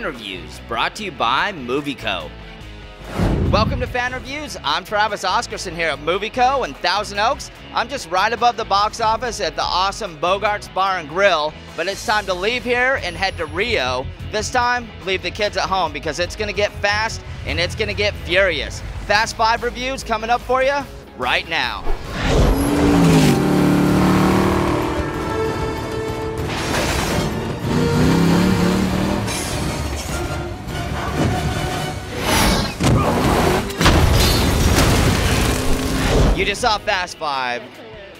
Fan Reviews, brought to you by Muvico. Welcome to Fan Reviews. I'm Travis Oscarson here at Muvico. in Thousand Oaks. I'm just right above the box office at the awesome Bogart's Bar and Grill, but it's time to leave here and head to Rio. This time, leave the kids at home because it's going to get fast and it's going to get furious. Fast 5 reviews coming up for you right now. You just saw Fast Five.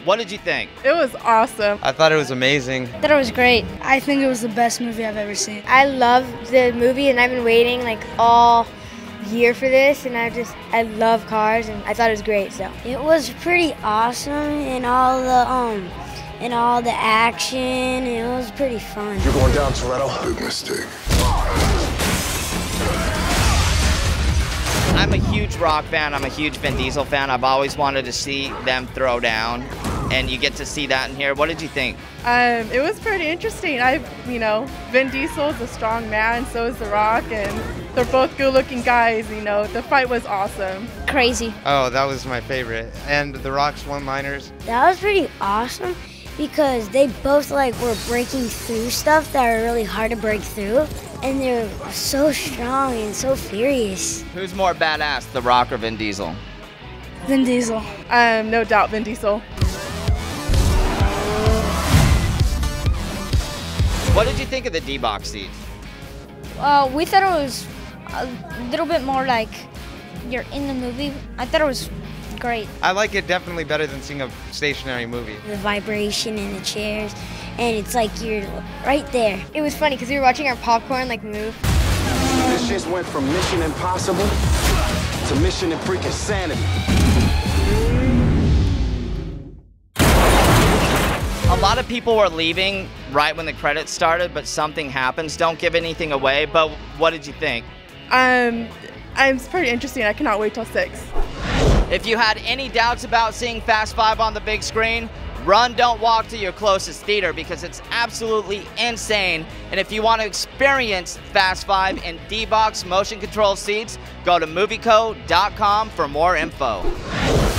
What did you think? It was awesome. I thought it was amazing. I thought it was great. I think it was the best movie I've ever seen. I love the movie and I've been waiting like all year for this and I just I love cars and I thought it was great so. It was pretty awesome and all the um and all the action. It was pretty fun. You're going down, Toretto. Big mistake. I'm a huge rock fan. I'm a huge Vin Diesel fan. I've always wanted to see them throw down, and you get to see that in here. What did you think? Um, it was pretty interesting. I, you know, Vin Diesel is a strong man, so is The Rock, and they're both good-looking guys. You know, the fight was awesome. Crazy. Oh, that was my favorite. And The Rock's one-liners. That was pretty awesome because they both like were breaking through stuff that are really hard to break through and they're so strong and so furious. Who's more badass, The Rock or Vin Diesel? Vin Diesel. Um, no doubt Vin Diesel. What did you think of the D-box seats? Uh, we thought it was a little bit more like you're in the movie. I thought it was great. I like it definitely better than seeing a stationary movie. The vibration in the chairs, and it's like you're right there. It was funny because we were watching our popcorn like move. This just went from Mission Impossible to Mission and freaking Sanity. A lot of people were leaving right when the credits started, but something happens. Don't give anything away, but what did you think? Um, it's pretty interesting. I cannot wait till six. If you had any doubts about seeing Fast Five on the big screen, run, don't walk to your closest theater because it's absolutely insane. And if you want to experience Fast Five in D-Box motion control seats, go to muvico.com for more info.